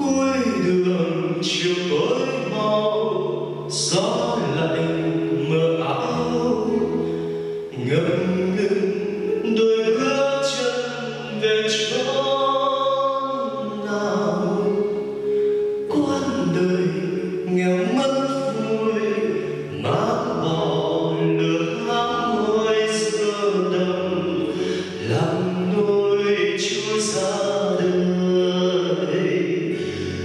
cuối đường chiều tối bao gió lạnh.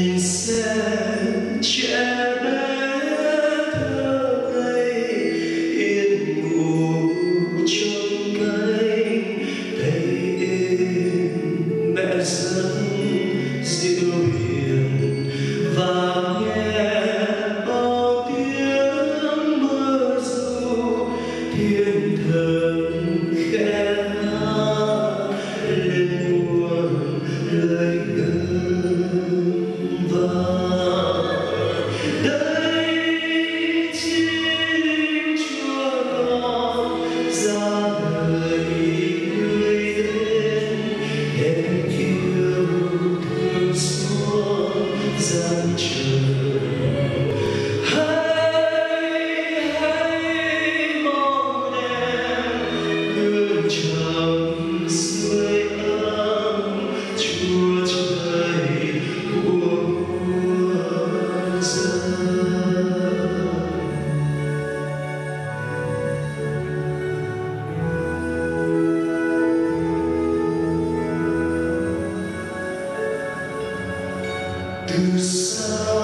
you çevre yourself.